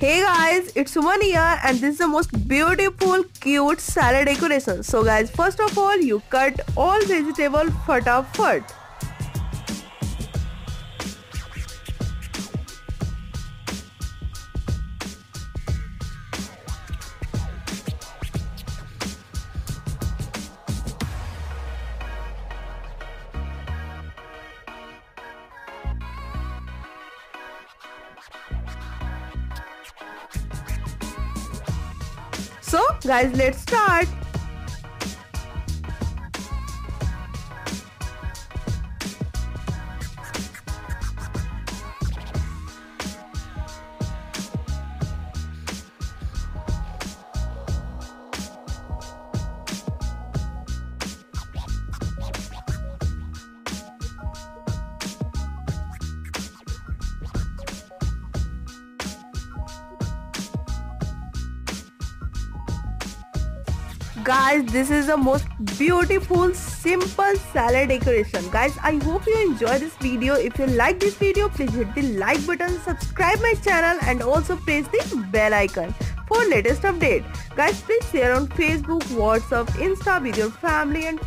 Hey guys, it's Suman here and this is the most beautiful cute salad decoration. So guys, first of all you cut all vegetable fatafat. So guys, let's start. Guys this is the most beautiful simple salad decoration. Guys i hope you enjoy this video. If you like this video please hit the like button subscribe my channel and also press the bell icon for latest update. Guys please share on facebook whatsapp insta with your family and